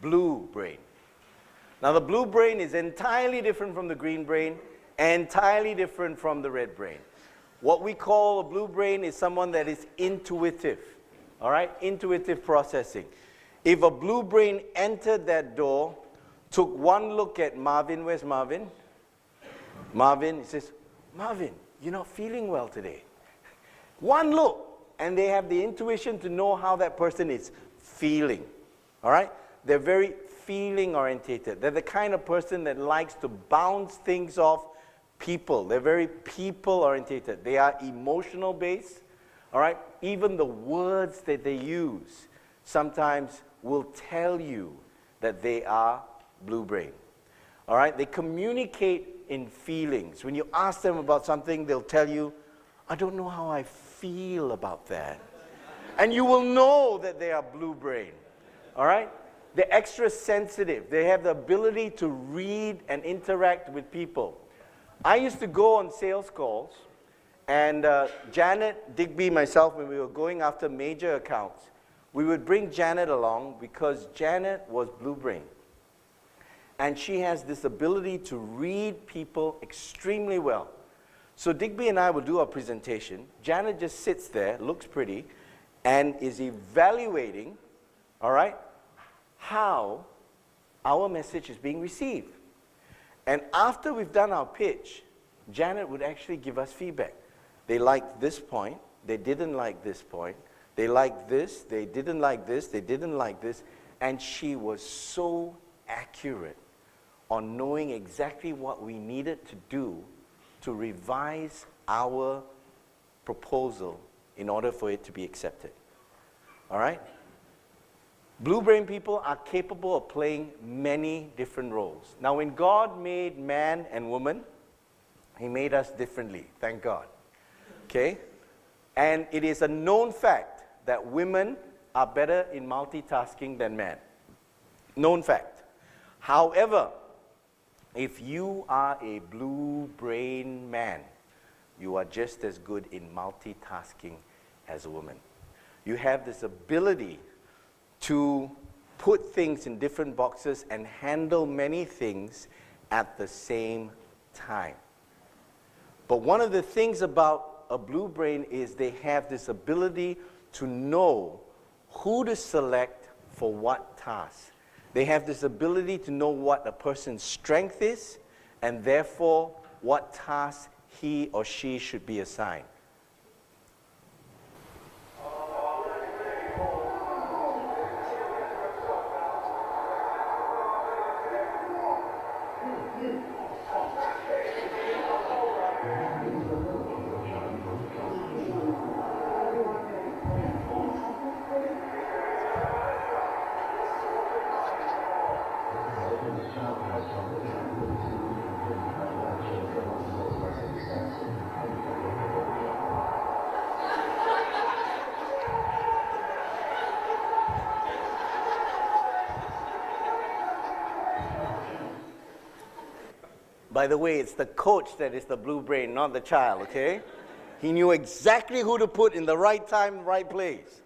blue brain. Now, the blue brain is entirely different from the green brain, entirely different from the red brain. What we call a blue brain is someone that is intuitive, all right? Intuitive processing. If a blue brain entered that door, took one look at Marvin, where's Marvin? Marvin, he says, Marvin, you're not feeling well today. One look, and they have the intuition to know how that person is feeling. All right? They're very feeling orientated. They're the kind of person that likes to bounce things off people. They're very people orientated. They are emotional based. All right? Even the words that they use sometimes will tell you that they are blue brain. All right? They communicate in feelings. When you ask them about something, they'll tell you, I don't know how I feel about that. And you will know that they are blue brain. All right? They're extra sensitive. They have the ability to read and interact with people. I used to go on sales calls, and uh, Janet, Digby, myself, when we were going after major accounts, we would bring Janet along because Janet was blue brain. And she has this ability to read people extremely well. So Digby and I will do our presentation. Janet just sits there, looks pretty, and is evaluating, all right, how our message is being received. And after we've done our pitch, Janet would actually give us feedback. They liked this point, they didn't like this point, they liked this, they didn't like this, they didn't like this, and she was so accurate on knowing exactly what we needed to do to revise our proposal in order for it to be accepted. All right? Blue brain people are capable of playing many different roles. Now, when God made man and woman, He made us differently, thank God. Okay? And it is a known fact that women are better in multitasking than men. Known fact. However, if you are a blue brain man, you are just as good in multitasking as a woman. You have this ability to put things in different boxes and handle many things at the same time. But one of the things about a blue brain is they have this ability to know who to select for what task. They have this ability to know what a person's strength is and therefore what task he or she should be assigned. By the way, it's the coach that is the blue brain, not the child, okay? He knew exactly who to put in the right time, right place.